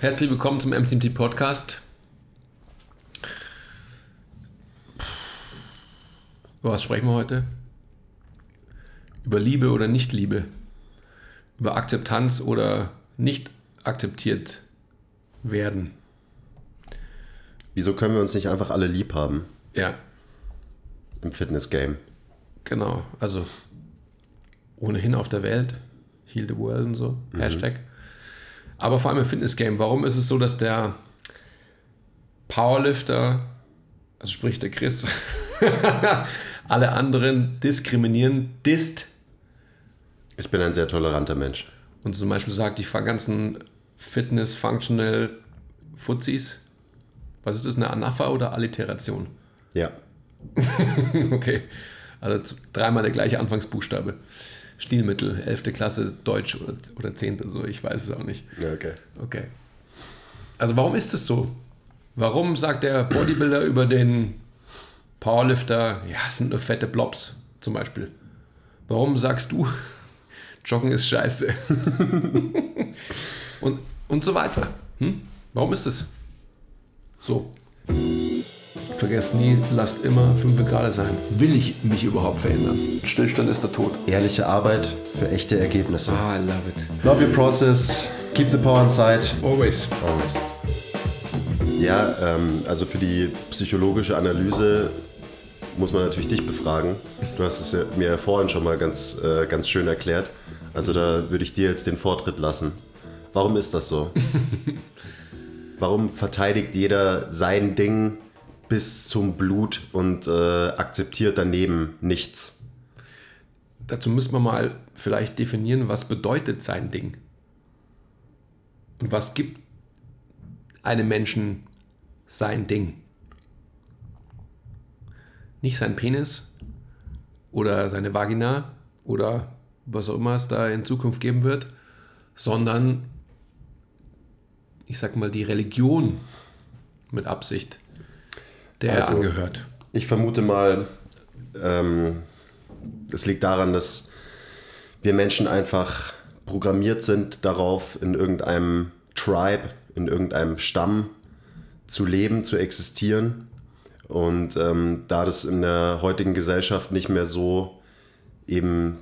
Herzlich willkommen zum MTMT Podcast. Über was sprechen wir heute? Über Liebe oder Nicht-Liebe? Über Akzeptanz oder nicht akzeptiert werden? Wieso können wir uns nicht einfach alle lieb haben Ja, im Fitness-Game? genau. Also ohnehin auf der Welt. Heal the World und so. Hashtag. Aber vor allem im Fitness-Game. Warum ist es so, dass der Powerlifter, also sprich der Chris, alle anderen diskriminieren, disst Ich bin ein sehr toleranter Mensch. und zum Beispiel sagt, die ganzen Fitness-Functional Fuzis, was ist das, eine Anapha oder Alliteration? Ja. Okay, also dreimal der gleiche Anfangsbuchstabe. Stilmittel, 11. Klasse, Deutsch oder, oder 10. so, ich weiß es auch nicht. ja okay. Okay. Also warum ist es so? Warum sagt der Bodybuilder über den Powerlifter, ja, es sind nur fette Blobs zum Beispiel? Warum sagst du, Joggen ist scheiße? und, und so weiter. Hm? Warum ist es so? Vergesst nie, lasst immer 5 Grad sein. Will ich mich überhaupt verändern? Stillstand ist der Tod. Ehrliche Arbeit für echte Ergebnisse. Ah, I love it. Love your process. Keep the power inside. Always. Always. Ja, ähm, also für die psychologische Analyse muss man natürlich dich befragen. Du hast es mir vorhin schon mal ganz, äh, ganz schön erklärt. Also da würde ich dir jetzt den Vortritt lassen. Warum ist das so? Warum verteidigt jeder sein Ding bis zum Blut und äh, akzeptiert daneben nichts? Dazu müssen wir mal vielleicht definieren, was bedeutet sein Ding. Und was gibt einem Menschen sein Ding? Nicht sein Penis oder seine Vagina oder was auch immer es da in Zukunft geben wird, sondern ich sag mal die Religion mit Absicht, der er Also- angehört. Ich vermute mal, ähm, es liegt daran, dass wir Menschen einfach programmiert sind darauf, in irgendeinem Tribe, in irgendeinem Stamm zu leben, zu existieren. Und ähm, da das in der heutigen Gesellschaft nicht mehr so eben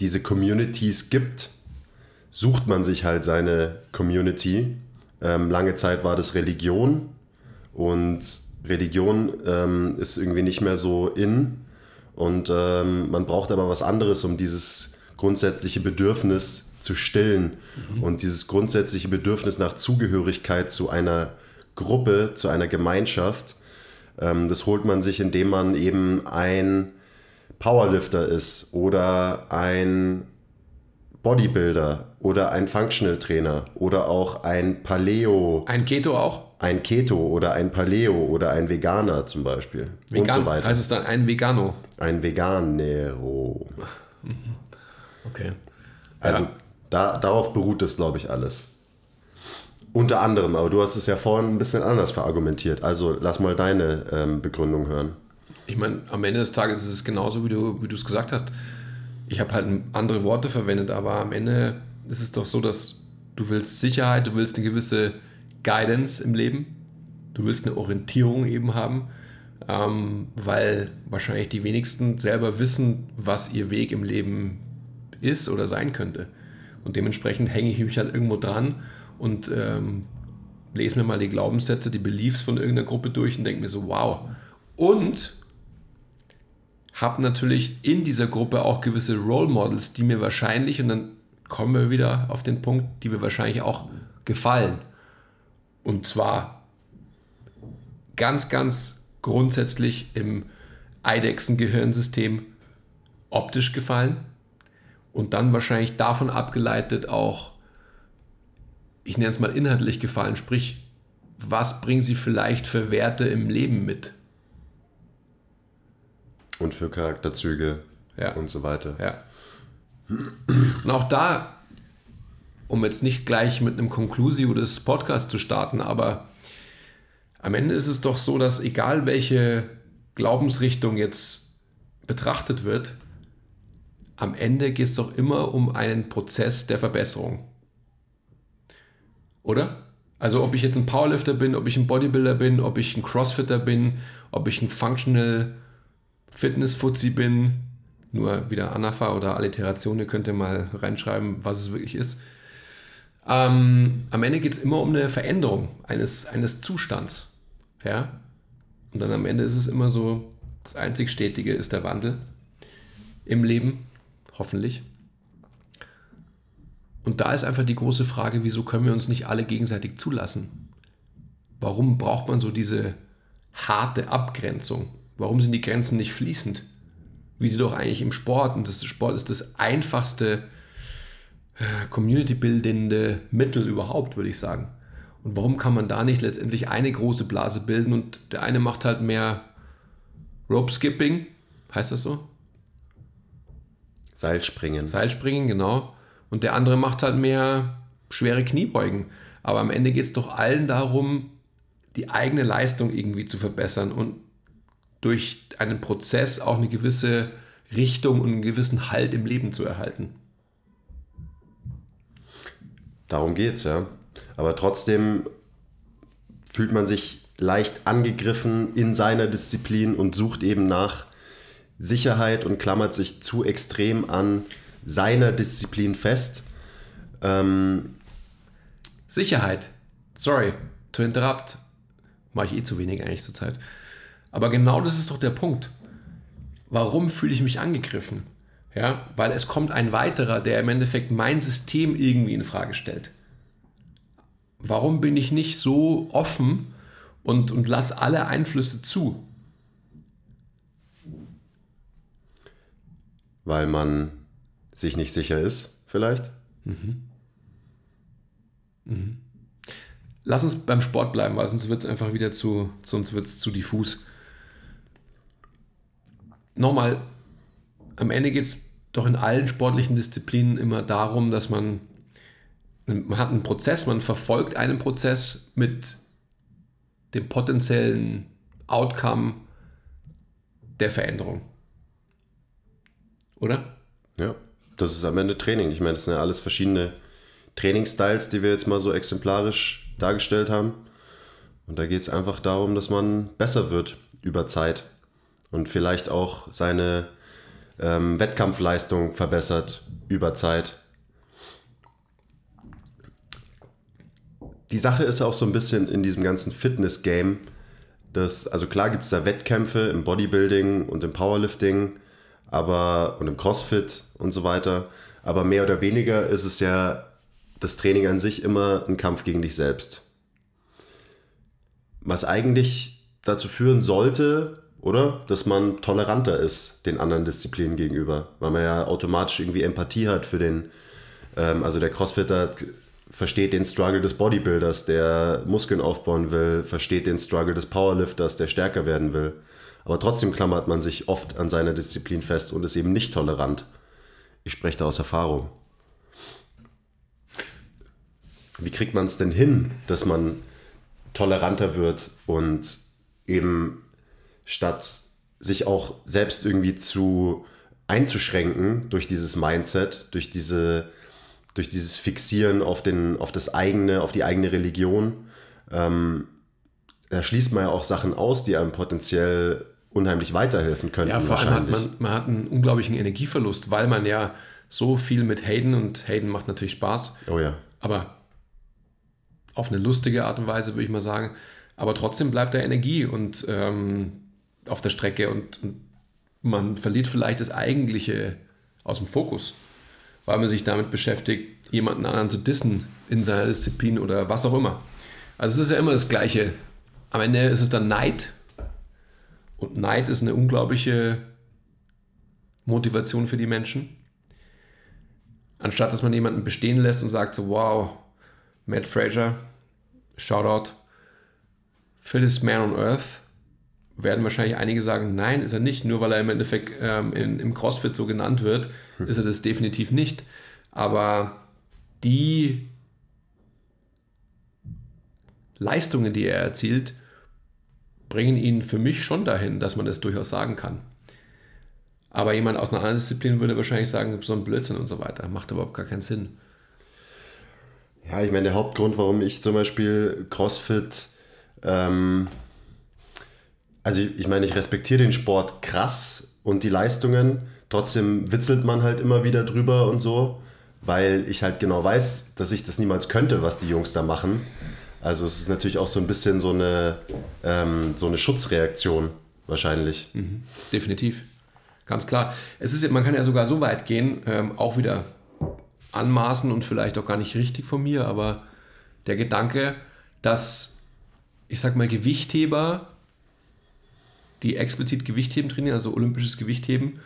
diese Communities gibt, sucht man sich halt seine Community. Ähm, lange Zeit war das Religion und Religion ähm, ist irgendwie nicht mehr so in und ähm, man braucht aber was anderes, um dieses grundsätzliche Bedürfnis zu stillen und dieses grundsätzliche Bedürfnis nach Zugehörigkeit zu einer Gruppe, zu einer Gemeinschaft. Ähm, das holt man sich, indem man eben ein Powerlifter ist oder ein Bodybuilder oder ein Functional Trainer oder auch ein Paleo, Ein Keto auch? ein Keto oder ein Paleo oder ein Veganer zum Beispiel und Vegan, so weiter. heißt es dann ein Vegano? Ein Veganero. Okay. Also Ja. da, darauf beruht das, glaube ich, alles. Unter anderem, aber du hast es ja vorhin ein bisschen anders verargumentiert. Also lass mal deine ähm, Begründung hören. Ich meine, am Ende des Tages ist es genauso, wie du wie du es gesagt hast. Ich habe halt andere Worte verwendet, aber am Ende ist es doch so, dass du willst Sicherheit, du willst eine gewisse Guidance im Leben, du willst eine Orientierung eben haben, ähm, weil wahrscheinlich die wenigsten selber wissen, was ihr Weg im Leben ist oder sein könnte. Und dementsprechend hänge ich mich halt irgendwo dran und ähm, lese mir mal die Glaubenssätze, die Beliefs von irgendeiner Gruppe durch und denke mir so, wow. Und habe natürlich in dieser Gruppe auch gewisse Role Models, die mir wahrscheinlich, und dann kommen wir wieder auf den Punkt, die mir wahrscheinlich auch gefallen. Und zwar ganz, ganz grundsätzlich im Eidechsen-Gehirnsystem optisch gefallen und dann wahrscheinlich davon abgeleitet auch, ich nenne es mal inhaltlich gefallen, sprich, was bringen sie vielleicht für Werte im Leben mit? Und für Charakterzüge Ja. und so weiter. Ja. Und auch da, um jetzt nicht gleich mit einem Conclusio des Podcasts zu starten, aber am Ende ist es doch so, dass egal welche Glaubensrichtung jetzt betrachtet wird, am Ende geht es doch immer um einen Prozess der Verbesserung. Oder? Also ob ich jetzt ein Powerlifter bin, ob ich ein Bodybuilder bin, ob ich ein Crossfitter bin, ob ich ein Functional Fitness Fuzzi bin, nur wieder Anafa oder Alliteration, ihr könnt ja mal reinschreiben, was es wirklich ist. Ähm, am Ende geht es immer um eine Veränderung eines, eines Zustands. Ja? Und dann am Ende ist es immer so, das einzig Stetige ist der Wandel im Leben, hoffentlich. Und da ist einfach die große Frage, wieso können wir uns nicht alle gegenseitig zulassen? Warum braucht man so diese harte Abgrenzung? Warum sind die Grenzen nicht fließend? Wie sie doch eigentlich im Sport, und das Sport ist das einfachste äh, community-bildende Mittel überhaupt, würde ich sagen. Und warum kann man da nicht letztendlich eine große Blase bilden und der eine macht halt mehr Rope Skipping, heißt das so? Seilspringen. Seilspringen, genau. Und der andere macht halt mehr schwere Kniebeugen. Aber am Ende geht es doch allen darum, die eigene Leistung irgendwie zu verbessern und durch einen Prozess auch eine gewisse Richtung und einen gewissen Halt im Leben zu erhalten. Darum geht es, ja. Aber trotzdem fühlt man sich leicht angegriffen in seiner Disziplin und sucht eben nach Sicherheit und klammert sich zu extrem an seiner Disziplin fest. Ähm, Sicherheit. Sorry, to interrupt. Mache ich eh zu wenig eigentlich zurzeit. Aber genau das ist doch der Punkt. Warum fühle ich mich angegriffen? Ja, weil es kommt ein weiterer, der im Endeffekt mein System irgendwie in Frage stellt. Warum bin ich nicht so offen und, und lass alle Einflüsse zu? Weil man sich nicht sicher ist, vielleicht? Mhm. Mhm. Lass uns beim Sport bleiben, weil sonst wird es einfach wieder zu, sonst wird es zu diffus. Nochmal, am Ende geht es doch in allen sportlichen Disziplinen immer darum, dass man, man hat einen Prozess, man verfolgt einen Prozess mit dem potenziellen Outcome der Veränderung. Oder? Ja, das ist am Ende Training. Ich meine, das sind ja alles verschiedene Trainingsstyles, die wir jetzt mal so exemplarisch dargestellt haben. Und da geht es einfach darum, dass man besser wird über Zeit und vielleicht auch seine ähm, Wettkampfleistung verbessert über Zeit. Die Sache ist auch so ein bisschen in diesem ganzen Fitness-Game, dass, also klar gibt es da Wettkämpfe im Bodybuilding und im Powerlifting, aber und im CrossFit und so weiter, aber mehr oder weniger ist es ja das Training an sich immer ein Kampf gegen dich selbst. Was eigentlich dazu führen sollte, oder? Dass man toleranter ist den anderen Disziplinen gegenüber, weil man ja automatisch irgendwie Empathie hat für den, ähm, also der Crossfitter versteht den Struggle des Bodybuilders, der Muskeln aufbauen will, versteht den Struggle des Powerlifters, der stärker werden will. Aber trotzdem klammert man sich oft an seiner Disziplin fest und ist eben nicht tolerant. Ich spreche da aus Erfahrung. Wie kriegt man es denn hin, dass man toleranter wird und eben statt sich auch selbst irgendwie zu einzuschränken durch dieses Mindset, durch diese durch dieses Fixieren auf, den, auf das eigene, auf die eigene Religion, ähm, da schließt man ja auch Sachen aus, die einem potenziell unheimlich weiterhelfen könnten. Ja, vor allem hat man, man hat einen unglaublichen Energieverlust, weil man ja so viel mit Hayden und Hayden macht natürlich Spaß. Oh ja. Aber auf eine lustige Art und Weise, würde ich mal sagen. Aber trotzdem bleibt da Energie und ähm, auf der Strecke und, man verliert vielleicht das Eigentliche aus dem Fokus, weil man sich damit beschäftigt, jemanden anderen zu dissen in seiner Disziplin oder was auch immer. Also es ist ja immer das Gleiche. Am Ende ist es dann Neid. Und Neid ist eine unglaubliche Motivation für die Menschen. Anstatt dass man jemanden bestehen lässt und sagt so, wow, Matt Fraser, Shoutout, Phyllis Man on Earth, werden wahrscheinlich einige sagen, nein, ist er nicht, nur weil er im Endeffekt ähm, in, im CrossFit so genannt wird, hm. ist er das definitiv nicht. Aber die Leistungen, die er erzielt, bringen ihn für mich schon dahin, dass man das durchaus sagen kann. Aber jemand aus einer anderen Disziplin würde wahrscheinlich sagen, so ein Blödsinn und so weiter. Macht überhaupt gar keinen Sinn. Ja, ich meine, der Hauptgrund, warum ich zum Beispiel CrossFit, ähm, also ich, ich meine, ich respektiere den Sport krass und die Leistungen, trotzdem witzelt man halt immer wieder drüber und so, weil ich halt genau weiß, dass ich das niemals könnte, was die Jungs da machen. Also es ist natürlich auch so ein bisschen so eine, ähm, so eine Schutzreaktion wahrscheinlich. Mhm. Definitiv. Ganz klar. Es ist, man kann ja sogar so weit gehen, ähm, auch wieder anmaßen und vielleicht auch gar nicht richtig von mir, aber der Gedanke, dass, ich sag mal, Gewichtheber, die explizit Gewichtheben trainieren, also olympisches Gewichtheben,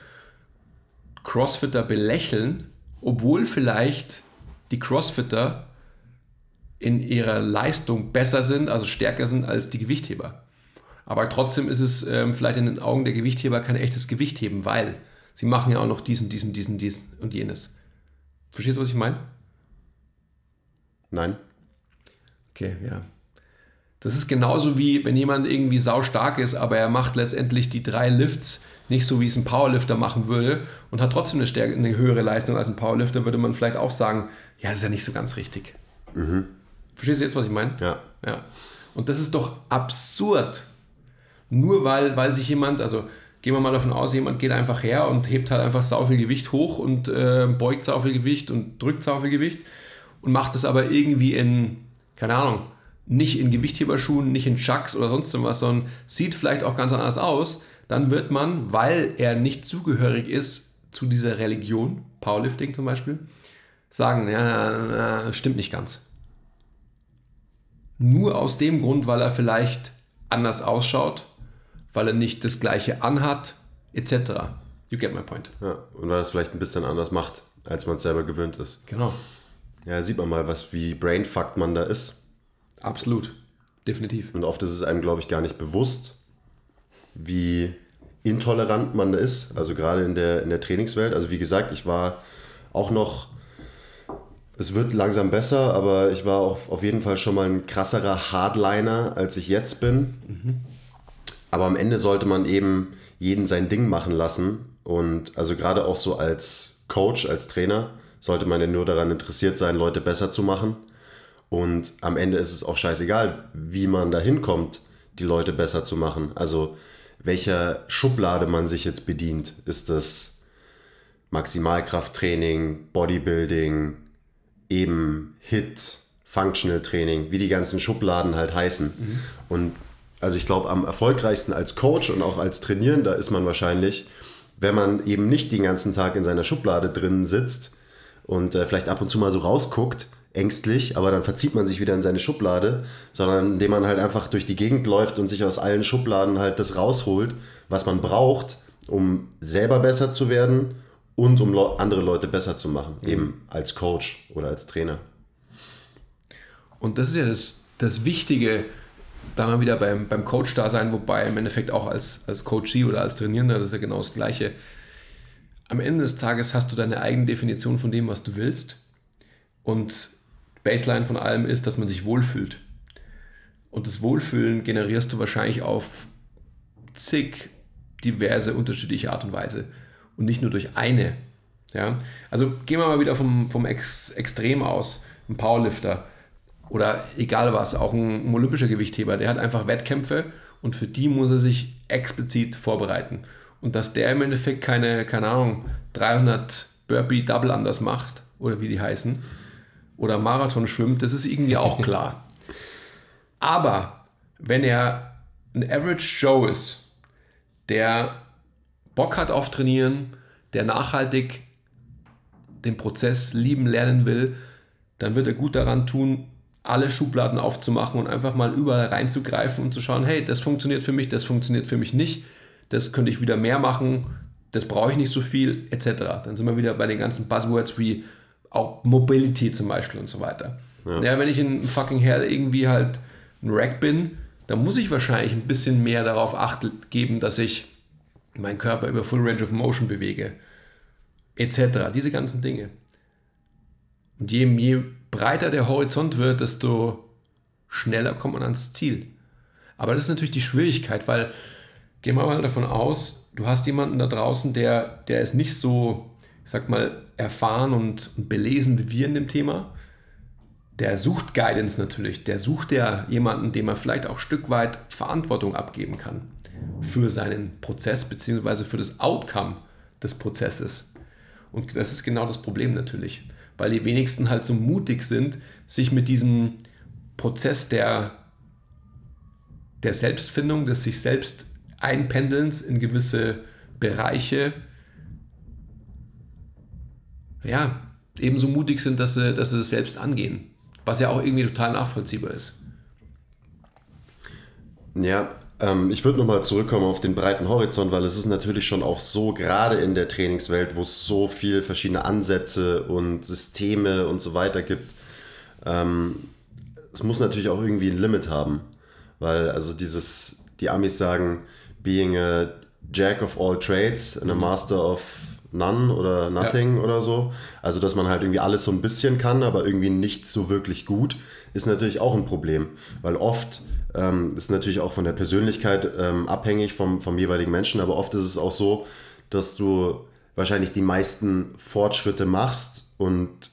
Crossfitter belächeln, obwohl vielleicht die Crossfitter in ihrer Leistung besser sind, also stärker sind als die Gewichtheber. Aber trotzdem ist es ähm, vielleicht in den Augen der Gewichtheber kein echtes Gewichtheben, weil sie machen ja auch noch diesen, diesen, diesen, diesen und jenes. Verstehst du, was ich meine? Nein. Okay, ja. Das ist genauso wie wenn jemand irgendwie sau stark ist, aber er macht letztendlich die drei Lifts nicht so, wie es ein Powerlifter machen würde und hat trotzdem eine, stärke, eine höhere Leistung als ein Powerlifter, würde man vielleicht auch sagen, ja, das ist ja nicht so ganz richtig. Mhm. Verstehst du jetzt, was ich meine? Ja. ja. Und das ist doch absurd. Nur weil, weil sich jemand, also gehen wir mal davon aus, jemand geht einfach her und hebt halt einfach sau viel Gewicht hoch und äh, beugt sau viel Gewicht und drückt sau viel Gewicht und macht das aber irgendwie in, keine Ahnung, nicht in Gewichtheberschuhen, nicht in Chucks oder sonst was, sondern sieht vielleicht auch ganz anders aus, dann wird man, weil er nicht zugehörig ist zu dieser Religion, Powerlifting zum Beispiel, sagen, ja, stimmt nicht ganz. Nur aus dem Grund, weil er vielleicht anders ausschaut weil er nicht das gleiche anhat, etc. You get my point. Ja, und weil er es vielleicht ein bisschen anders macht, als man es selber gewöhnt ist. Genau. Ja, sieht man mal, was wie brainfucked man da ist. Absolut. Definitiv. Und oft ist es einem, glaube ich, gar nicht bewusst, wie intolerant man da ist. Also gerade in der, in der Trainingswelt. Also wie gesagt, ich war auch noch es wird langsam besser, aber ich war auch auf jeden Fall schon mal ein krasserer Hardliner, als ich jetzt bin. Mhm. Aber am Ende sollte man eben jeden sein Ding machen lassen. Und also gerade auch so als Coach, als Trainer, sollte man ja nur daran interessiert sein, Leute besser zu machen. Und am Ende ist es auch scheißegal, wie man da hinkommt, die Leute besser zu machen. Also welcher Schublade man sich jetzt bedient. Ist das Maximalkrafttraining, Bodybuilding, eben Hit, Functional Training, wie die ganzen Schubladen halt heißen. Mhm. Und also ich glaube, am erfolgreichsten als Coach und auch als Trainierender ist man wahrscheinlich, wenn man eben nicht den ganzen Tag in seiner Schublade drin sitzt und äh, vielleicht ab und zu mal so rausguckt, ängstlich, aber dann verzieht man sich wieder in seine Schublade, sondern indem man halt einfach durch die Gegend läuft und sich aus allen Schubladen halt das rausholt, was man braucht, um selber besser zu werden und um andere Leute besser zu machen, mhm. eben als Coach oder als Trainer. Und das ist ja das, das Wichtige, da mal wieder beim, beim Coach da sein, wobei im Endeffekt auch als, als Coachee oder als Trainierender, das ist ja genau das Gleiche. Am Ende des Tages hast du deine eigene Definition von dem, was du willst. Und Baseline von allem ist, dass man sich wohlfühlt. Und das Wohlfühlen generierst du wahrscheinlich auf zig diverse unterschiedliche Art und Weise. Und nicht nur durch eine. Ja? Also gehen wir mal wieder vom, vom Ex Extrem aus. Ein Powerlifter oder egal was, auch ein, ein olympischer Gewichtheber, der hat einfach Wettkämpfe und für die muss er sich explizit vorbereiten. Und dass der im Endeffekt keine, keine Ahnung, 300 Burpee Double anders macht, oder wie die heißen, oder Marathon schwimmt, das ist irgendwie auch klar. Aber wenn er ein Average Joe ist, der Bock hat auf Trainieren, der nachhaltig den Prozess lieben lernen will, dann wird er gut daran tun, alle Schubladen aufzumachen und einfach mal überall reinzugreifen und zu schauen, hey, das funktioniert für mich, das funktioniert für mich nicht, das könnte ich wieder mehr machen, das brauche ich nicht so viel, etc. Dann sind wir wieder bei den ganzen Buzzwords wie auch Mobility zum Beispiel und so weiter. Ja. ja wenn ich in fucking Hell irgendwie halt ein Rack bin, dann muss ich wahrscheinlich ein bisschen mehr darauf Acht geben, dass ich meinen Körper über Full Range of Motion bewege, etc. Diese ganzen Dinge. Und je, je breiter der Horizont wird, desto schneller kommt man ans Ziel. Aber das ist natürlich die Schwierigkeit, weil gehen wir mal davon aus, du hast jemanden da draußen, der, der ist nicht so, ich sag mal, erfahren und, belesen wie wir in dem Thema. der sucht Guidance natürlich. Der sucht ja jemanden, dem er vielleicht auch ein Stück weit Verantwortung abgeben kann für seinen Prozess beziehungsweise für das Outcome des Prozesses. Und das ist genau das Problem natürlich, weil die wenigsten halt so mutig sind, sich mit diesem Prozess der, der Selbstfindung, des sich selbst Einpendelns in gewisse Bereiche, ja, ebenso mutig sind, dass sie, dass sie es selbst angehen. Was ja auch irgendwie total nachvollziehbar ist. Ja, ähm, ich würde nochmal zurückkommen auf den breiten Horizont, weil es ist natürlich schon auch so, gerade in der Trainingswelt, wo es so viele verschiedene Ansätze und Systeme und so weiter gibt. Ähm, es muss natürlich auch irgendwie ein Limit haben, weil also dieses, die Amis sagen, being a jack of all trades and a master of none oder nothing ja. oder so. Also, dass man halt irgendwie alles so ein bisschen kann, aber irgendwie nicht so wirklich gut, ist natürlich auch ein Problem, weil oft ähm, ist natürlich auch von der Persönlichkeit ähm, abhängig vom, vom jeweiligen Menschen, aber oft ist es auch so, dass du wahrscheinlich die meisten Fortschritte machst und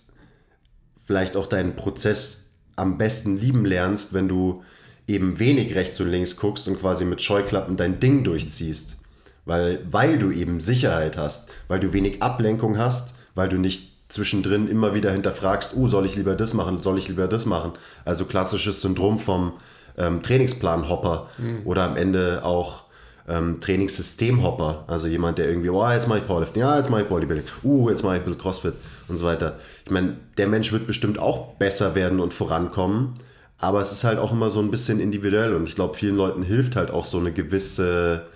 vielleicht auch deinen Prozess am besten lieben lernst, wenn du eben wenig rechts und links guckst und quasi mit Scheuklappen dein Ding durchziehst. Weil, weil du eben Sicherheit hast, weil du wenig Ablenkung hast, weil du nicht zwischendrin immer wieder hinterfragst, oh, soll ich lieber das machen, soll ich lieber das machen. Also klassisches Syndrom vom ähm, Trainingsplan-Hopper mhm. oder am Ende auch ähm, Trainingssystem-Hopper. Also jemand, der irgendwie, oh, jetzt mache ich Powerlifting, ja, jetzt mache ich Bodybuilding, uh, jetzt mache ich ein bisschen Crossfit und so weiter. Ich meine, der Mensch wird bestimmt auch besser werden und vorankommen, aber es ist halt auch immer so ein bisschen individuell und ich glaube, vielen Leuten hilft halt auch so eine gewisse,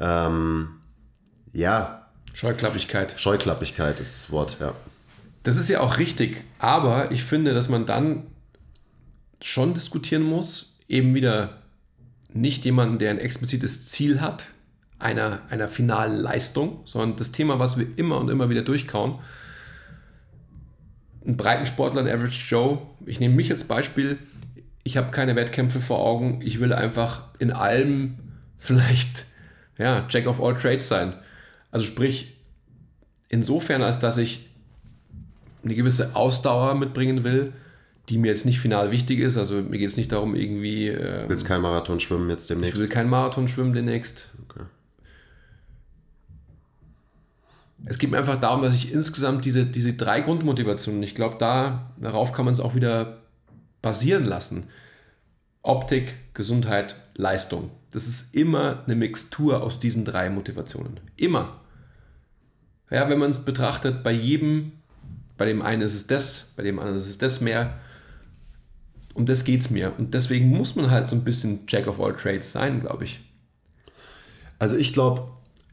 ähm, ja. Scheuklappigkeit. Scheuklappigkeit ist das Wort, ja. Das ist ja auch richtig, aber ich finde, dass man dann schon diskutieren muss, eben wieder nicht jemanden, der ein explizites Ziel hat, einer, einer finalen Leistung, sondern das Thema, was wir immer und immer wieder durchkauen. Ein Breitensportler, ein Average Joe, ich nehme mich als Beispiel, ich habe keine Wettkämpfe vor Augen, ich will einfach in allem vielleicht ja, Jack of all trades sein. Also sprich, insofern, als dass ich eine gewisse Ausdauer mitbringen will, die mir jetzt nicht final wichtig ist. Also mir geht es nicht darum, irgendwie. Ähm, du willst kein Marathon schwimmen jetzt demnächst? Ich will kein Marathon schwimmen demnächst. Okay. Es geht mir einfach darum, dass ich insgesamt diese, diese drei Grundmotivationen, ich glaube, da, darauf kann man es auch wieder basieren lassen. Optik, Gesundheit, Leistung. Das ist immer eine Mixtur aus diesen drei Motivationen. Immer. Ja, wenn man es betrachtet, bei jedem, bei dem einen ist es das, bei dem anderen ist es das mehr. Um das geht es mir. Und deswegen muss man halt so ein bisschen Jack of all Trades sein, glaube ich. Also ich glaube,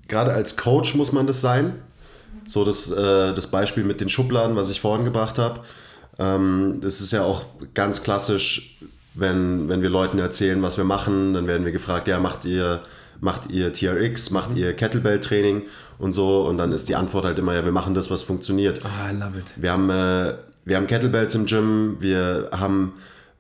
gerade als Coach muss man das sein. So das, äh, das Beispiel mit den Schubladen, was ich vorhin gebracht habe. Ähm, das ist ja auch ganz klassisch, wenn, wenn wir Leuten erzählen, was wir machen, dann werden wir gefragt, ja, macht ihr, macht ihr TRX, macht mhm. ihr Kettlebell-Training und so. Und dann ist die Antwort halt immer, ja, wir machen das, was funktioniert. Ah, I love it. Wir haben, äh, wir haben Kettlebells im Gym, wir haben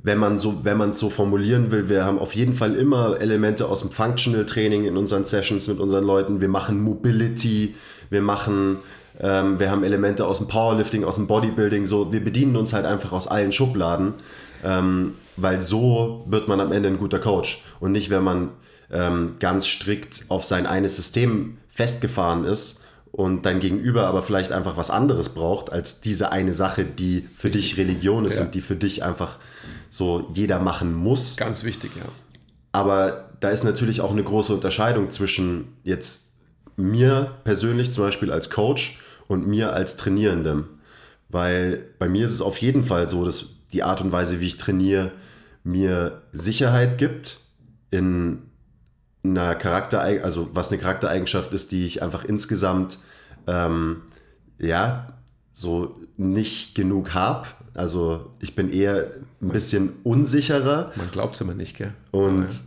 wenn man so, wenn man es so formulieren will, wir haben auf jeden Fall immer Elemente aus dem Functional Training in unseren Sessions mit unseren Leuten. Wir machen Mobility, wir machen, ähm, wir haben Elemente aus dem Powerlifting, aus dem Bodybuilding. So, wir bedienen uns halt einfach aus allen Schubladen, ähm, weil so wird man am Ende ein guter Coach und nicht, wenn man ähm, ganz strikt auf sein eines System festgefahren ist und dein Gegenüber aber vielleicht einfach was anderes braucht als diese eine Sache, die für dich Religion ist ja. und die für dich einfach so jeder machen muss. Ganz wichtig, ja. Aber da ist natürlich auch eine große Unterscheidung zwischen jetzt mir persönlich zum Beispiel als Coach und mir als Trainierendem. Weil bei mir ist es auf jeden Fall so, dass die Art und Weise, wie ich trainiere, mir Sicherheit gibt in einer Charakter, also was eine Charaktereigenschaft ist, die ich einfach insgesamt ähm, ja so nicht genug habe. Also ich bin eher ein bisschen unsicherer. Man glaubt es immer nicht, gell? Und ja.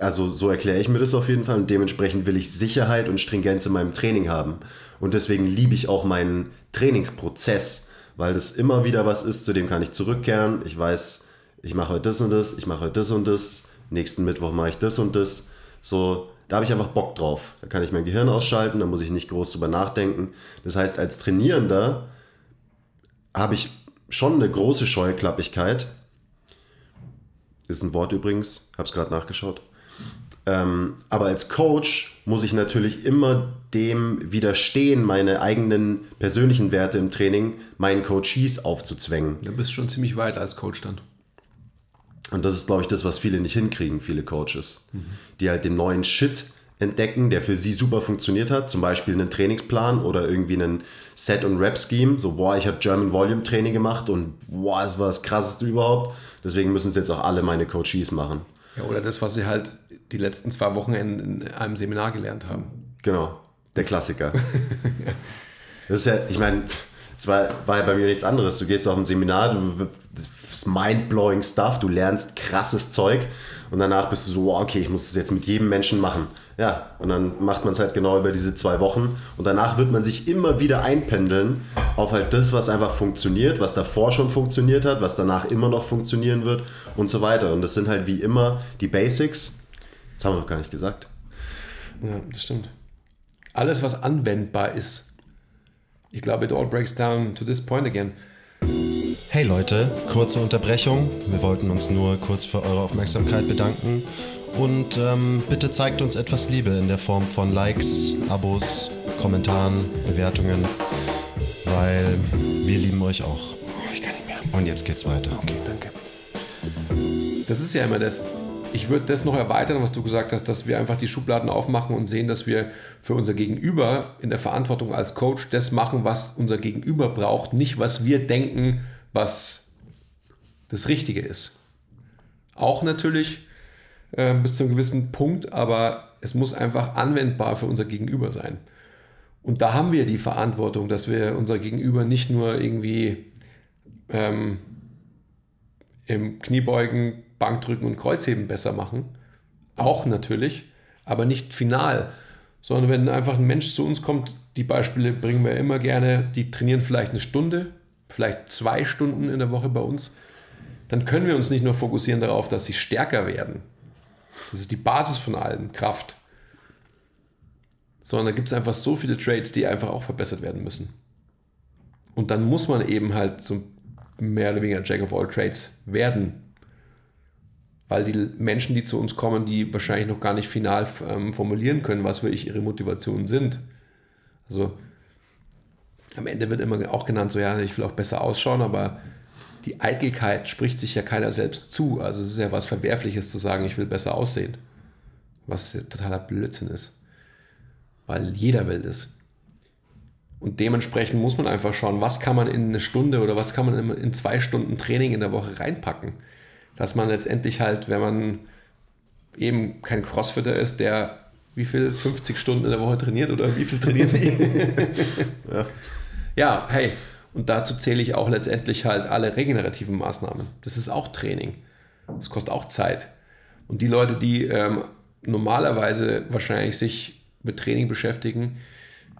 also so erkläre ich mir das auf jeden Fall. Und dementsprechend will ich Sicherheit und Stringenz in meinem Training haben. Und deswegen liebe ich auch meinen Trainingsprozess, weil das immer wieder was ist, zu dem kann ich zurückkehren. Ich weiß, ich mache heute das und das, ich mache heute das und das, nächsten Mittwoch mache ich das und das. So, da habe ich einfach Bock drauf. Da kann ich mein Gehirn ausschalten, da muss ich nicht groß drüber nachdenken. Das heißt, als Trainierender habe ich schon eine große Scheuklappigkeit. Ist ein Wort übrigens, habe es gerade nachgeschaut. Ähm, aber als Coach muss ich natürlich immer dem widerstehen, meine eigenen persönlichen Werte im Training meinen Coaches aufzuzwängen. Du bist schon ziemlich weit als Coach dann. Und das ist, glaube ich, das, was viele nicht hinkriegen, viele Coaches. Mhm. Die halt den neuen Shit entdecken, der für sie super funktioniert hat. Zum Beispiel einen Trainingsplan oder irgendwie einen Set- und Rap-Scheme. So, boah, ich habe German Volume Training gemacht und boah, es war das krasseste überhaupt. Deswegen müssen es jetzt auch alle meine Coaches machen. Ja, oder das, was sie halt die letzten zwei Wochen in, in einem Seminar gelernt haben. Genau, der Klassiker. das ist ja, ich meine, es war, war ja bei mir nichts anderes. Du gehst auf ein Seminar, du, das ist mind-blowing Stuff, du lernst krasses Zeug und danach bist du so, wow, okay, ich muss es jetzt mit jedem Menschen machen. Ja, und dann macht man es halt genau über diese zwei Wochen und danach wird man sich immer wieder einpendeln auf halt das, was einfach funktioniert, was davor schon funktioniert hat, was danach immer noch funktionieren wird und so weiter. Und das sind halt wie immer die Basics. Das haben wir noch gar nicht gesagt. Ja, das stimmt. Alles, was anwendbar ist. Ich glaube, it all breaks down to this point again. Hey Leute, kurze Unterbrechung. Wir wollten uns nur kurz für eure Aufmerksamkeit bedanken. Und ähm, bitte zeigt uns etwas Liebe in der Form von Likes, Abos, Kommentaren, Bewertungen, weil wir lieben euch auch. Oh, ich kann nicht mehr. Und jetzt geht's weiter. Okay, danke. Das ist ja immer das. Ich würde das noch erweitern, was du gesagt hast, dass wir einfach die Schubladen aufmachen und sehen, dass wir für unser Gegenüber in der Verantwortung als Coach das machen, was unser Gegenüber braucht, nicht was wir denken, was das Richtige ist. Auch natürlich äh, bis zu einem gewissen Punkt, aber es muss einfach anwendbar für unser Gegenüber sein. Und da haben wir die Verantwortung, dass wir unser Gegenüber nicht nur irgendwie ähm, im Kniebeugen, Bankdrücken und Kreuzheben besser machen, auch natürlich, aber nicht final, sondern wenn einfach ein Mensch zu uns kommt, die Beispiele bringen wir immer gerne, die trainieren vielleicht eine Stunde, vielleicht zwei Stunden in der Woche bei uns, dann können wir uns nicht nur fokussieren darauf, dass sie stärker werden. Das ist die Basis von allem, Kraft. Sondern da gibt es einfach so viele Trades, die einfach auch verbessert werden müssen. Und dann muss man eben halt so mehr oder weniger Jack of all Trades werden. Weil die Menschen, die zu uns kommen, die wahrscheinlich noch gar nicht final ähm, formulieren können, was wirklich ihre Motivationen sind. Also am Ende wird immer auch genannt, so ja, ich will auch besser ausschauen, aber die Eitelkeit spricht sich ja keiner selbst zu. Also es ist ja was Verwerfliches zu sagen, ich will besser aussehen. Was totaler Blödsinn ist. Weil jeder will das. Und dementsprechend muss man einfach schauen, was kann man in eine Stunde oder was kann man in zwei Stunden Training in der Woche reinpacken. Dass man letztendlich halt, wenn man eben kein Crossfitter ist, der wie viel 50 Stunden in der Woche trainiert oder wie viel trainiert die? ja ja, hey, und dazu zähle ich auch letztendlich halt alle regenerativen Maßnahmen. Das ist auch Training. Das kostet auch Zeit. Und die Leute, die ähm, normalerweise wahrscheinlich sich mit Training beschäftigen,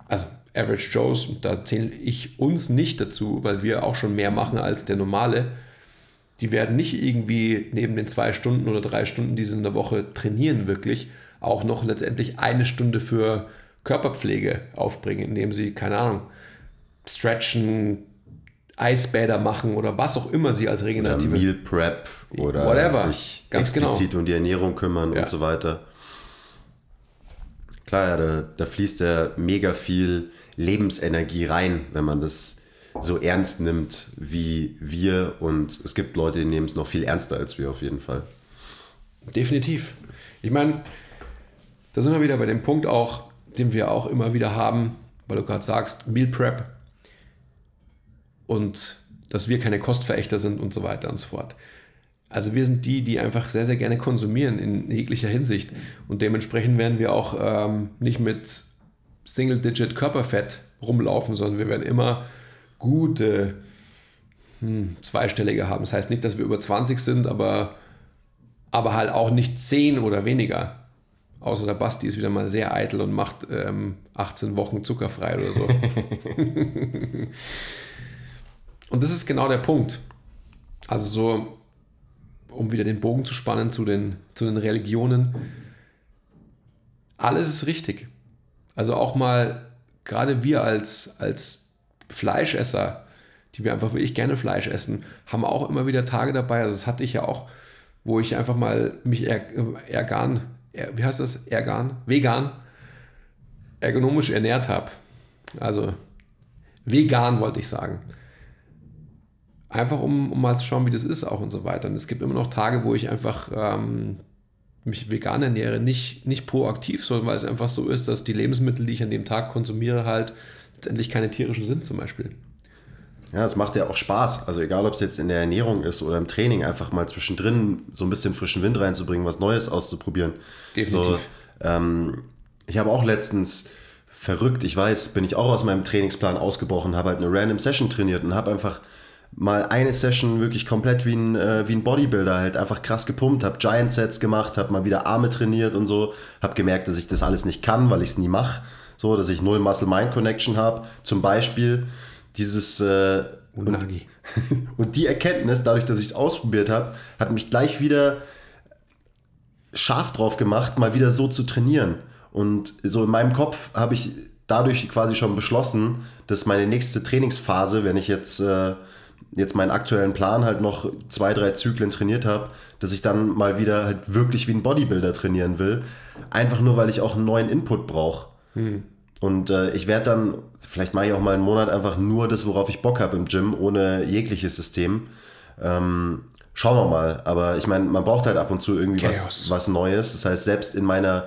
also Average Joes, da zähle ich uns nicht dazu, weil wir auch schon mehr machen als der normale, die werden nicht irgendwie neben den zwei Stunden oder drei Stunden, die sie in der Woche trainieren, wirklich auch noch letztendlich eine Stunde für Körperpflege aufbringen, indem sie, keine Ahnung, stretchen, Eisbäder machen oder was auch immer sie als regenerative. Meal Prep oder Whatever. sich Ganz genau. explizit genau. um die Ernährung kümmern ja. und so weiter. Klar, ja, da, da fließt ja mega viel Lebensenergie rein, wenn man das so ernst nimmt wie wir. Und es gibt Leute, die nehmen es noch viel ernster als wir auf jeden Fall. Definitiv. Ich meine, da sind wir wieder bei dem Punkt auch, den wir auch immer wieder haben, weil du gerade sagst, Meal Prep und dass wir keine Kostverächter sind und so weiter und so fort. Also wir sind die, die einfach sehr, sehr gerne konsumieren in jeglicher Hinsicht. Und dementsprechend werden wir auch ähm, nicht mit Single-Digit Körperfett rumlaufen, sondern wir werden immer gute hm, zweistellige haben. Das heißt nicht, dass wir über 20 sind, aber, aber halt auch nicht 10 oder weniger. Außer der Basti ist wieder mal sehr eitel und macht ähm, 18 Wochen zuckerfrei oder so. Und das ist genau der Punkt. Also so, um wieder den Bogen zu spannen zu den, zu den Religionen. Alles ist richtig. Also auch mal, gerade wir als, als Fleischesser, die wir einfach wirklich gerne Fleisch essen, haben auch immer wieder Tage dabei. Also das hatte ich ja auch, wo ich einfach mal mich er, ergan, er, wie heißt das? Ergan? Vegan, ergonomisch ernährt habe. Also vegan wollte ich sagen. Einfach um, um mal zu schauen, wie das ist auch und so weiter. Und es gibt immer noch Tage, wo ich einfach ähm, mich vegan ernähre, nicht, nicht proaktiv, sondern weil es einfach so ist, dass die Lebensmittel, die ich an dem Tag konsumiere, halt letztendlich keine tierischen sind zum Beispiel. Ja, es macht ja auch Spaß. Also egal, ob es jetzt in der Ernährung ist oder im Training, einfach mal zwischendrin so ein bisschen frischen Wind reinzubringen, was Neues auszuprobieren. Definitiv. So, ähm, ich habe auch letztens verrückt, ich weiß, bin ich auch aus meinem Trainingsplan ausgebrochen, habe halt eine random Session trainiert und habe einfach mal eine Session wirklich komplett wie ein, äh, wie ein Bodybuilder halt einfach krass gepumpt, habe Giant Sets gemacht, habe mal wieder Arme trainiert und so, habe gemerkt, dass ich das alles nicht kann, weil ich es nie mache, so, dass ich null Muscle-Mind-Connection habe. Zum Beispiel dieses äh, und, und, die Erkenntnis, dadurch, dass ich es ausprobiert habe, hat mich gleich wieder scharf drauf gemacht, mal wieder so zu trainieren. Und so in meinem Kopf habe ich dadurch quasi schon beschlossen, dass meine nächste Trainingsphase, wenn ich jetzt, äh, jetzt meinen aktuellen Plan halt noch zwei, drei Zyklen trainiert habe, dass ich dann mal wieder halt wirklich wie ein Bodybuilder trainieren will. Einfach nur, weil ich auch einen neuen Input brauche. Hm. Und äh, ich werde dann, vielleicht mache ich auch mal einen Monat einfach nur das, worauf ich Bock habe im Gym, ohne jegliches System. Ähm, schauen wir mal. Aber ich meine, man braucht halt ab und zu irgendwie was, was Neues. Das heißt, selbst in meiner,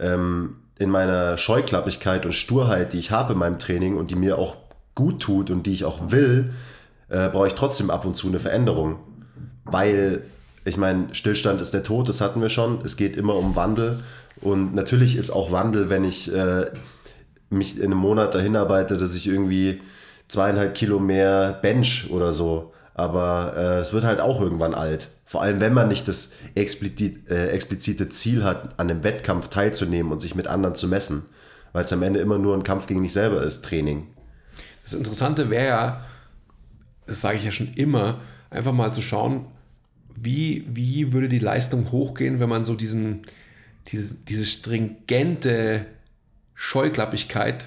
ähm, in meiner Scheuklappigkeit und Sturheit, die ich habe in meinem Training und die mir auch gut tut und die ich auch will, äh, brauche ich trotzdem ab und zu eine Veränderung. Weil, ich meine, Stillstand ist der Tod, das hatten wir schon. Es geht immer um Wandel. Und natürlich ist auch Wandel, wenn ich äh, mich in einem Monat dahin arbeite, dass ich irgendwie zweieinhalb Kilo mehr bench oder so. Aber äh, es wird halt auch irgendwann alt. Vor allem, wenn man nicht das explizit, äh, explizite Ziel hat, an einem Wettkampf teilzunehmen und sich mit anderen zu messen. Weil es am Ende immer nur ein Kampf gegen dich selber ist, Training. Das Interessante wäre ja, das sage ich ja schon immer, einfach mal zu schauen, wie, wie würde die Leistung hochgehen, wenn man so diesen, diese, diese stringente Scheuklappigkeit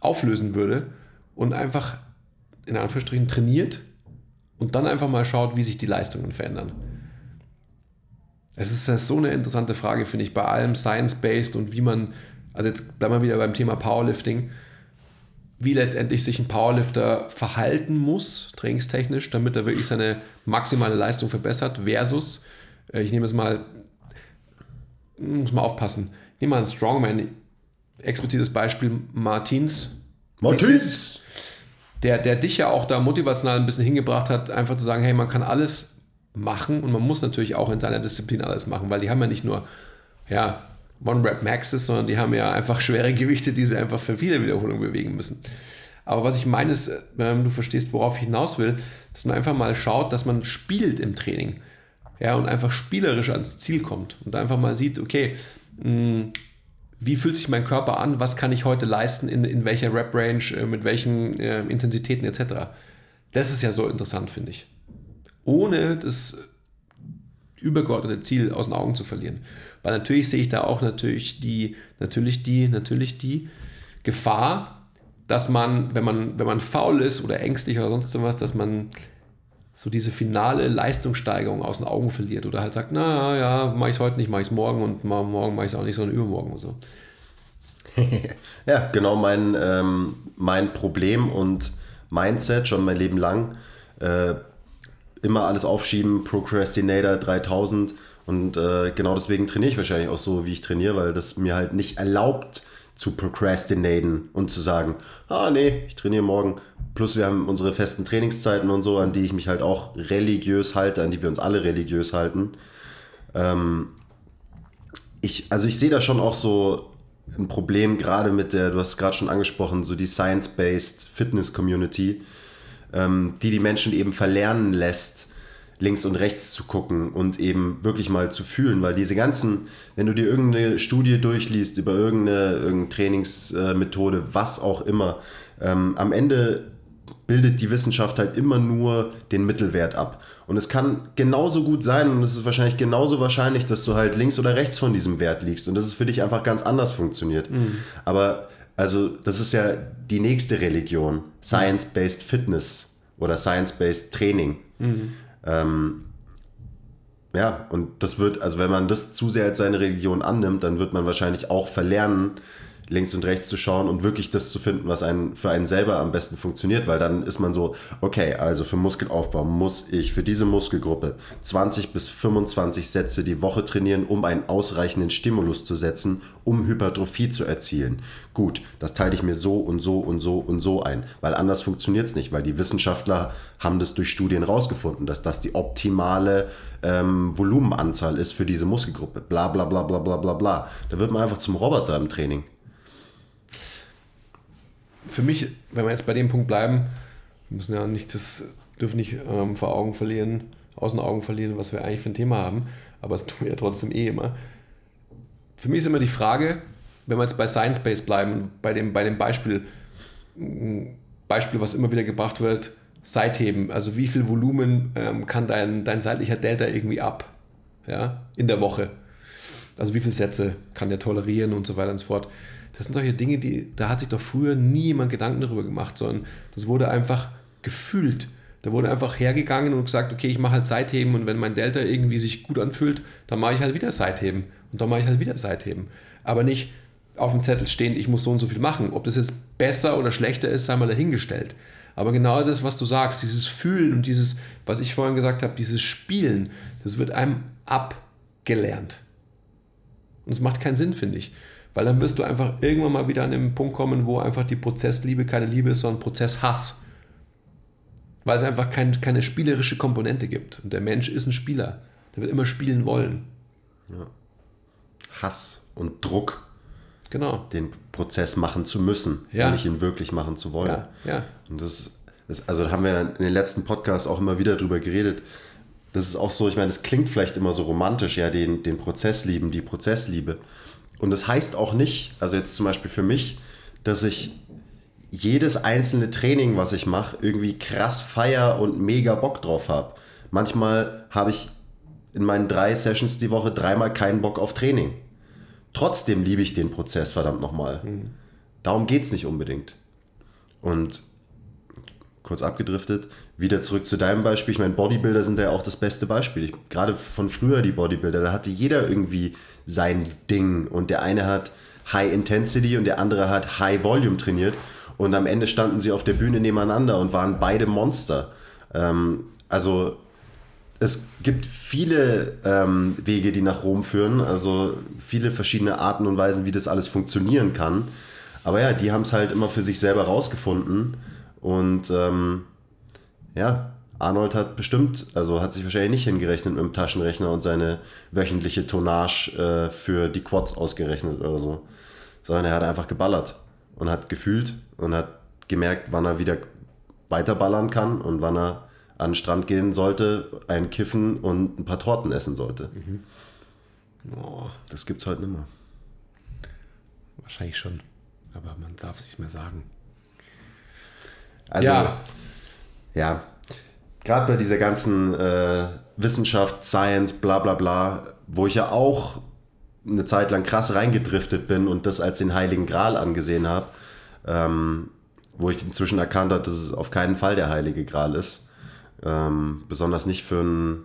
auflösen würde und einfach in Anführungsstrichen trainiert und dann einfach mal schaut, wie sich die Leistungen verändern. Es ist so eine interessante Frage, finde ich, bei allem Science-Based und wie man, also jetzt bleiben wir wieder beim Thema Powerlifting, wie letztendlich sich ein Powerlifter verhalten muss, trainingstechnisch, damit er wirklich seine maximale Leistung verbessert, versus, äh, ich nehme es mal, muss man aufpassen, Nimm mal einen Strongman, explizites Beispiel Martins. Martins! Der, der dich ja auch da motivational ein bisschen hingebracht hat, einfach zu sagen, hey, man kann alles machen und man muss natürlich auch in seiner Disziplin alles machen, weil die haben ja nicht nur, ja, One-Rap-Maxes, sondern die haben ja einfach schwere Gewichte, die sie einfach für viele Wiederholungen bewegen müssen. Aber was ich meine ist, ähm, du verstehst, worauf ich hinaus will, dass man einfach mal schaut, dass man spielt im Training. Ja, und einfach spielerisch ans Ziel kommt und einfach mal sieht, okay, hm, wie fühlt sich mein Körper an, was kann ich heute leisten, in, in welcher Rap-Range, äh, mit welchen äh, Intensitäten etc. Das ist ja so interessant, finde ich. Ohne das übergeordnete Ziel aus den Augen zu verlieren. Weil natürlich sehe ich da auch natürlich die, natürlich die, natürlich die Gefahr, dass man, wenn man, wenn man faul ist oder ängstlich oder sonst was, dass man so diese finale Leistungssteigerung aus den Augen verliert oder halt sagt, na ja, mache ich es heute nicht, mache ich es morgen und morgen mache ich es auch nicht, sondern übermorgen und so. ja, genau mein, ähm, mein Problem und Mindset schon mein Leben lang. Äh, immer alles aufschieben, Procrastinator 3000 und äh, genau deswegen trainiere ich wahrscheinlich auch so, wie ich trainiere, weil das mir halt nicht erlaubt, zu procrastinaten und zu sagen, ah nee, ich trainiere morgen. Plus wir haben unsere festen Trainingszeiten und so, an die ich mich halt auch religiös halte, an die wir uns alle religiös halten. Ähm, ich, also ich sehe da schon auch so ein Problem gerade mit der, du hast es gerade schon angesprochen, so die Science-Based Fitness Community, ähm, die die Menschen eben verlernen lässt, links und rechts zu gucken und eben wirklich mal zu fühlen, weil diese ganzen, wenn du dir irgendeine Studie durchliest über irgendeine, irgendeine Trainingsmethode, was auch immer, ähm, am Ende bildet die Wissenschaft halt immer nur den Mittelwert ab. Und es kann genauso gut sein und es ist wahrscheinlich genauso wahrscheinlich, dass du halt links oder rechts von diesem Wert liegst und dass es für dich einfach ganz anders funktioniert. Mhm. Aber Also das ist ja die nächste Religion, Science-Based Fitness oder Science-Based Training. Ähm, ja, und das wird, also wenn man das zu sehr als seine Religion annimmt, dann wird man wahrscheinlich auch verlernen, links und rechts zu schauen und wirklich das zu finden, was einen, für einen selber am besten funktioniert, weil dann ist man so, okay, also für Muskelaufbau muss ich für diese Muskelgruppe 20 bis 25 Sätze die Woche trainieren, um einen ausreichenden Stimulus zu setzen, um Hypertrophie zu erzielen. Gut, das teile ich mir so und so und so und so ein, weil anders funktioniert es nicht, weil die Wissenschaftler haben das durch Studien rausgefunden, dass das die optimale ähm, Volumenanzahl ist für diese Muskelgruppe. Bla bla bla bla bla bla bla. Da wird man einfach zum Roboter im Training. Für mich, wenn wir jetzt bei dem Punkt bleiben, wir müssen ja nicht das, dürfen nicht ähm, vor Augen verlieren, aus den Augen verlieren, was wir eigentlich für ein Thema haben, aber das tun wir ja trotzdem eh immer. Für mich ist immer die Frage, wenn wir jetzt bei Science Base bleiben, bei dem, bei dem Beispiel, Beispiel, was immer wieder gebracht wird, Seitheben, also wie viel Volumen ähm, kann dein, dein seitlicher Delta irgendwie ab ja, in der Woche? Also wie viele Sätze kann der tolerieren und so weiter und so fort. Das sind solche Dinge, die, da hat sich doch früher nie jemand Gedanken darüber gemacht, sondern das wurde einfach gefühlt. Da wurde einfach hergegangen und gesagt, okay, ich mache halt Seitheben und wenn mein Delta irgendwie sich gut anfühlt, dann mache ich halt wieder Seitheben und dann mache ich halt wieder Seitheben. Aber nicht auf dem Zettel stehen, ich muss so und so viel machen. Ob das jetzt besser oder schlechter ist, sei mal dahingestellt. Aber genau das, was du sagst, dieses Fühlen und dieses, was ich vorhin gesagt habe, dieses Spielen, das wird einem abgelernt. Und es macht keinen Sinn, finde ich. Weil dann wirst du einfach irgendwann mal wieder an den Punkt kommen, wo einfach die Prozessliebe keine Liebe ist, sondern Prozesshass. Weil es einfach kein, keine spielerische Komponente gibt. Und der Mensch ist ein Spieler. Der wird immer spielen wollen. Ja. Hass und Druck, Genau. den Prozess machen zu müssen, Ja. nicht ihn wirklich machen zu wollen. Ja, ja. Und das, das, also haben wir in den letzten Podcasts auch immer wieder drüber geredet. Das ist auch so, ich meine, das klingt vielleicht immer so romantisch, ja, den, den Prozess lieben, die Prozessliebe. Und das heißt auch nicht, also jetzt zum Beispiel für mich, dass ich jedes einzelne Training, was ich mache, irgendwie krass feier und mega Bock drauf habe. Manchmal habe ich in meinen drei Sessions die Woche dreimal keinen Bock auf Training. Trotzdem liebe ich den Prozess, verdammt nochmal. Darum geht es nicht unbedingt. Und kurz abgedriftet, wieder zurück zu deinem Beispiel. Ich meine, Bodybuilder sind ja auch das beste Beispiel. Ich, gerade von früher die Bodybuilder, da hatte jeder irgendwie sein Ding. Und der eine hat High Intensity und der andere hat High Volume trainiert. Und am Ende standen sie auf der Bühne nebeneinander und waren beide Monster. Ähm, also es gibt viele ähm, Wege, die nach Rom führen, also viele verschiedene Arten und Weisen, wie das alles funktionieren kann. Aber ja, die haben es halt immer für sich selber rausgefunden. Und ähm, ja, Arnold hat bestimmt, also hat sich wahrscheinlich nicht hingerechnet mit dem Taschenrechner und seine wöchentliche Tonnage äh, für die Quads ausgerechnet oder so. Sondern er hat einfach geballert und hat gefühlt und hat gemerkt, wann er wieder weiterballern kann und wann er an den Strand gehen sollte, ein Kiffen und ein paar Torten essen sollte. Oh, Das gibt's heute nicht mehr. wahrscheinlich schon. Aber man darf es nicht mehr sagen. Also, ja, ja, gerade bei dieser ganzen äh, Wissenschaft, Science, bla bla bla, wo ich ja auch eine Zeit lang krass reingedriftet bin und das als den Heiligen Gral angesehen habe, ähm, wo ich inzwischen erkannt habe, dass es auf keinen Fall der Heilige Gral ist. Ähm, besonders nicht für, ein,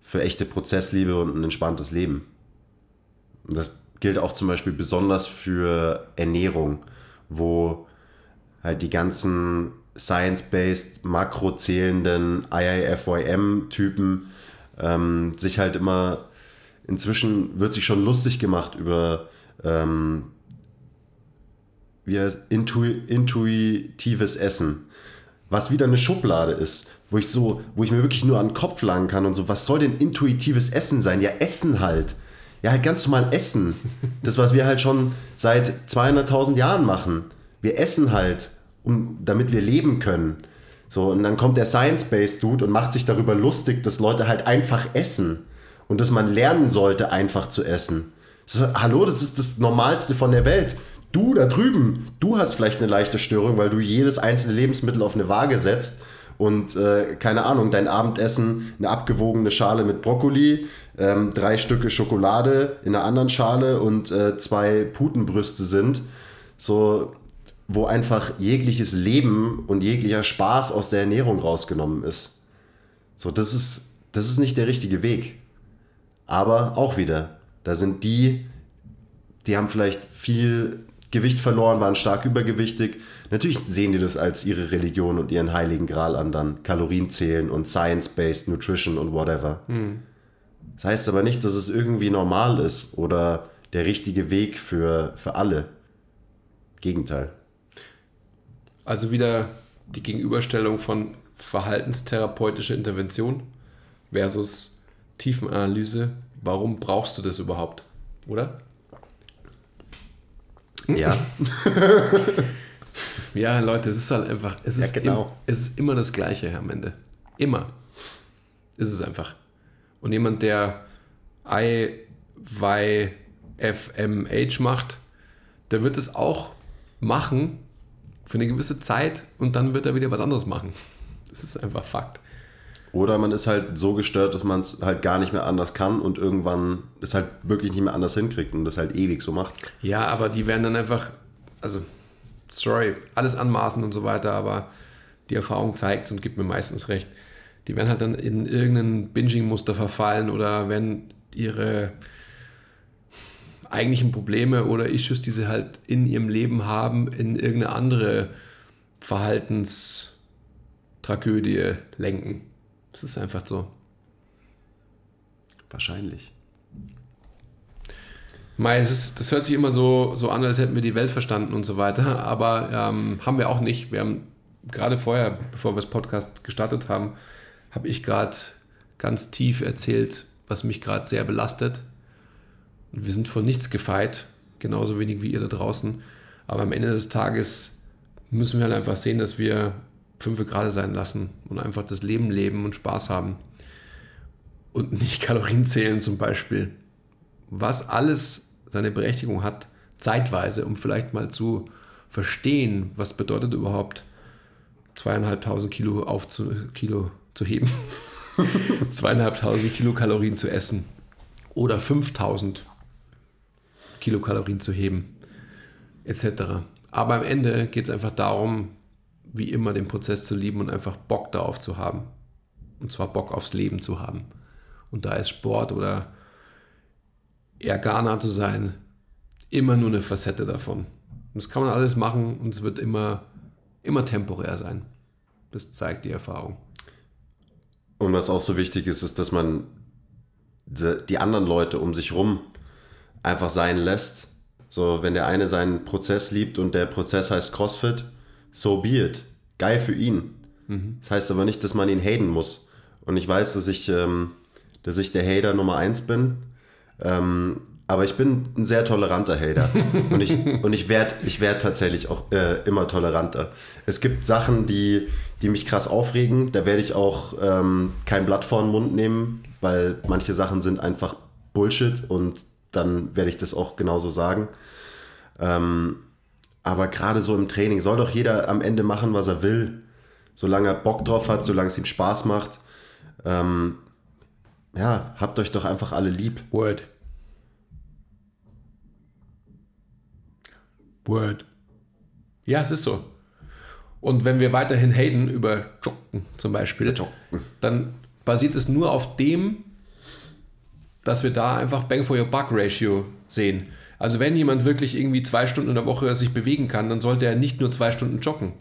für echte Prozessliebe und ein entspanntes Leben. Und das gilt auch zum Beispiel besonders für Ernährung, wo halt die ganzen science-based, makrozählenden IIFYM-Typen ähm, sich halt immer, inzwischen wird sich schon lustig gemacht über ähm, wie heißt, intu intuitives Essen, was wieder eine Schublade ist, wo ich so, wo ich mir wirklich nur an den Kopf langen kann und so, was soll denn intuitives Essen sein? Ja, Essen halt. Ja, halt ganz normal essen. Das, was wir halt schon seit 200.000 Jahren machen. Wir essen halt, um, damit wir leben können. So, und dann kommt der Science-Based Dude und macht sich darüber lustig, dass Leute halt einfach essen. Und dass man lernen sollte, einfach zu essen. So, hallo, das ist das Normalste von der Welt. Du da drüben, du hast vielleicht eine leichte Störung, weil du jedes einzelne Lebensmittel auf eine Waage setzt und äh, keine Ahnung, dein Abendessen eine abgewogene Schale mit Brokkoli, ähm, drei Stücke Schokolade in einer anderen Schale und äh, zwei Putenbrüste sind. so wo einfach jegliches Leben und jeglicher Spaß aus der Ernährung rausgenommen ist. So, das ist, das ist nicht der richtige Weg. Aber auch wieder, da sind die, die haben vielleicht viel Gewicht verloren, waren stark übergewichtig. Natürlich sehen die das als ihre Religion und ihren heiligen Gral an, dann Kalorien zählen und Science-Based Nutrition und whatever. Hm. Das heißt aber nicht, dass es irgendwie normal ist oder der richtige Weg für, für alle. Gegenteil. Also wieder die Gegenüberstellung von verhaltenstherapeutischer Intervention versus Tiefenanalyse. Warum brauchst du das überhaupt? Oder? Ja. ja, Leute, es ist halt einfach, es ist, ja, genau. im, es ist immer das Gleiche am Ende. Immer. Ist es einfach. Und jemand, der IYFMH macht, der wird es auch machen für eine gewisse Zeit und dann wird er wieder was anderes machen. Das ist einfach Fakt. Oder man ist halt so gestört, dass man es halt gar nicht mehr anders kann und irgendwann es halt wirklich nicht mehr anders hinkriegt und das halt ewig so macht. Ja, aber die werden dann einfach, also, sorry, alles anmaßen und so weiter, aber die Erfahrung zeigt und gibt mir meistens recht. Die werden halt dann in irgendein Binging-Muster verfallen oder wenn ihre eigentlichen Probleme oder Issues, die sie halt in ihrem Leben haben, in irgendeine andere Verhaltenstragödie lenken. Das ist einfach so. Wahrscheinlich. Mei, ist, das hört sich immer so, so an, als hätten wir die Welt verstanden und so weiter, aber ähm, haben wir auch nicht. Wir haben gerade vorher, bevor wir das Podcast gestartet haben, habe ich gerade ganz tief erzählt, was mich gerade sehr belastet. Und wir sind von nichts gefeit, genauso wenig wie ihr da draußen. Aber am Ende des Tages müssen wir halt einfach sehen, dass wir fünf gerade sein lassen und einfach das Leben leben und Spaß haben. Und nicht Kalorien zählen zum Beispiel. Was alles seine Berechtigung hat, zeitweise, um vielleicht mal zu verstehen, was bedeutet überhaupt zweieinhalbtausend Kilo, aufzu, Kilo zu heben, zweieinhalbtausend Kilokalorien zu essen oder 5000 Kilokalorien zu heben, etc. Aber am Ende geht es einfach darum, wie immer den Prozess zu lieben und einfach Bock darauf zu haben. Und zwar Bock aufs Leben zu haben. Und da ist Sport oder Ghana zu sein immer nur eine Facette davon. Das kann man alles machen und es wird immer, immer temporär sein. Das zeigt die Erfahrung. Und was auch so wichtig ist, ist, dass man die anderen Leute um sich rum einfach sein lässt. So, wenn der eine seinen Prozess liebt und der Prozess heißt CrossFit, so be it. Geil für ihn. Mhm. Das heißt aber nicht, dass man ihn haten muss. Und ich weiß, dass ich, ähm, dass ich der Hater Nummer 1 bin. Ähm, aber ich bin ein sehr toleranter Hater. und ich, und ich werde ich werd tatsächlich auch äh, immer toleranter. Es gibt Sachen, die, die mich krass aufregen. Da werde ich auch ähm, kein Blatt vor den Mund nehmen, weil manche Sachen sind einfach Bullshit und dann werde ich das auch genauso sagen. Ähm, aber gerade so im Training soll doch jeder am Ende machen, was er will. Solange er Bock drauf hat, solange es ihm Spaß macht. Ähm, ja, habt euch doch einfach alle lieb. Word. Word. Ja, es ist so. Und wenn wir weiterhin haten über Joggen zum Beispiel, Joggen. dann basiert es nur auf dem, dass wir da einfach Bang for Your Buck Ratio sehen. Also wenn jemand wirklich irgendwie zwei Stunden in der Woche sich bewegen kann, dann sollte er nicht nur zwei Stunden joggen,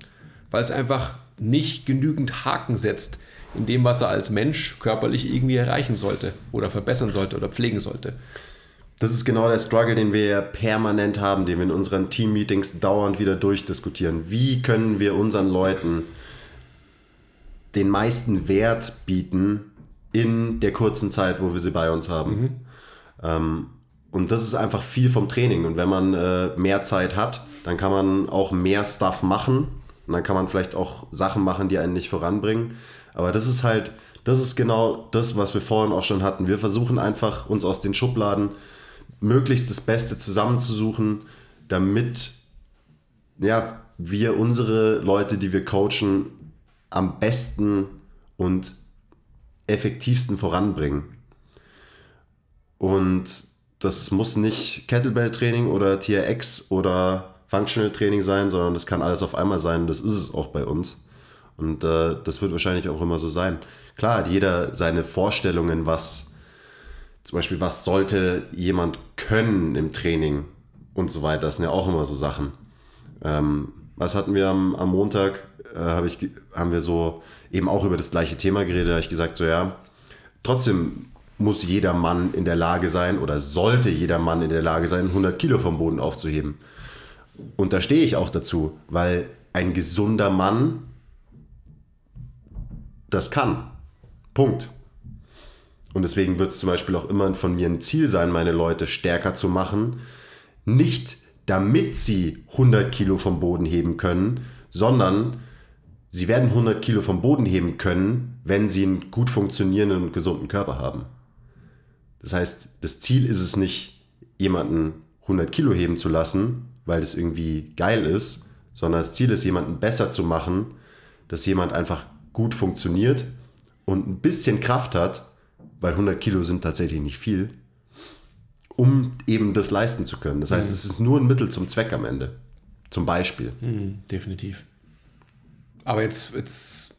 weil es einfach nicht genügend Haken setzt in dem, was er als Mensch körperlich irgendwie erreichen sollte oder verbessern sollte oder pflegen sollte. Das ist genau der Struggle, den wir permanent haben, den wir in unseren Team-Meetings dauernd wieder durchdiskutieren. Wie können wir unseren Leuten den meisten Wert bieten in der kurzen Zeit, wo wir sie bei uns haben? Mhm. Ähm, und das ist einfach viel vom Training. Und wenn man äh, mehr Zeit hat, dann kann man auch mehr Stuff machen. Und dann kann man vielleicht auch Sachen machen, die einen nicht voranbringen. Aber das ist halt, das ist genau das, was wir vorhin auch schon hatten. Wir versuchen einfach, uns aus den Schubladen möglichst das Beste zusammenzusuchen, damit ja, wir unsere Leute, die wir coachen, am besten und effektivsten voranbringen. Und das muss nicht Kettlebell-Training oder TRX oder Functional Training sein, sondern das kann alles auf einmal sein. Das ist es auch bei uns. Und äh, das wird wahrscheinlich auch immer so sein. Klar hat jeder seine Vorstellungen, was zum Beispiel, was sollte jemand können im Training und so weiter. Das sind ja auch immer so Sachen. Ähm, was hatten wir am, am Montag? Äh, hab ich, haben wir so eben auch über das gleiche Thema geredet. Da habe ich gesagt, so ja, trotzdem muss jeder Mann in der Lage sein oder sollte jeder Mann in der Lage sein, 100 Kilo vom Boden aufzuheben. Und da stehe ich auch dazu, weil ein gesunder Mann das kann. Punkt. Und deswegen wird es zum Beispiel auch immer von mir ein Ziel sein, meine Leute stärker zu machen. Nicht damit sie 100 Kilo vom Boden heben können, sondern sie werden 100 Kilo vom Boden heben können, wenn sie einen gut funktionierenden und gesunden Körper haben. Das heißt, das Ziel ist es nicht, jemanden 100 Kilo heben zu lassen, weil das irgendwie geil ist, sondern das Ziel ist, jemanden besser zu machen, dass jemand einfach gut funktioniert und ein bisschen Kraft hat, weil 100 Kilo sind tatsächlich nicht viel, um eben das leisten zu können. Das heißt, mhm. es ist nur ein Mittel zum Zweck am Ende. Zum Beispiel. Mhm, definitiv. Aber jetzt, jetzt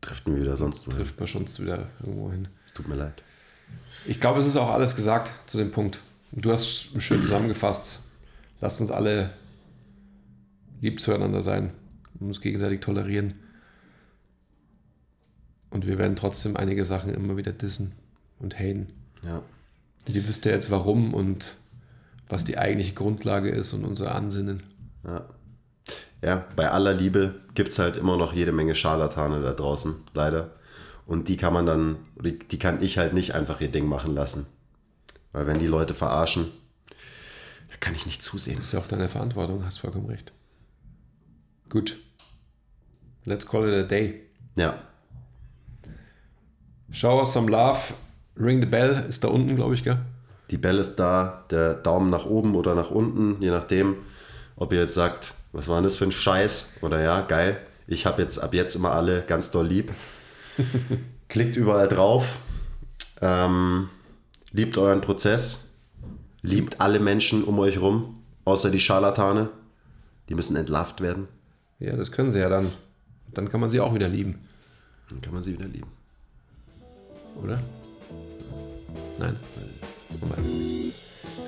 trifft mir wieder sonst wo. Trifft man schon wieder irgendwo hin. Es tut mir leid. Ich glaube, es ist auch alles gesagt zu dem Punkt. Du hast schön zusammengefasst. Lasst uns alle lieb zueinander sein und uns gegenseitig tolerieren. Und wir werden trotzdem einige Sachen immer wieder dissen und haten. Ja. Ihr wisst ja jetzt warum und was die eigentliche Grundlage ist und unser Ansinnen. Ja. Ja, bei aller Liebe gibt es halt immer noch jede Menge Scharlatane da draußen, leider. Und die kann man dann, die kann ich halt nicht einfach ihr Ding machen lassen. Weil wenn die Leute verarschen, da kann ich nicht zusehen. Das ist ja auch deine Verantwortung, hast vollkommen recht. Gut. Let's call it a day. Ja. Show us some love. Ring the bell ist da unten, glaube ich, gell? Die Bell ist da, der Daumen nach oben oder nach unten, je nachdem, ob ihr jetzt sagt, was war denn das für ein Scheiß oder ja, geil. Ich habe jetzt ab jetzt immer alle ganz doll lieb. Klickt überall drauf. Ähm, liebt euren Prozess. Liebt alle Menschen um euch rum, außer die Scharlatane. Die müssen entlarvt werden. Ja, das können sie ja dann. Dann kann man sie auch wieder lieben. Dann kann man sie wieder lieben. Oder? Nein.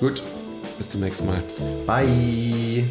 Gut, bis zum nächsten Mal. Bye.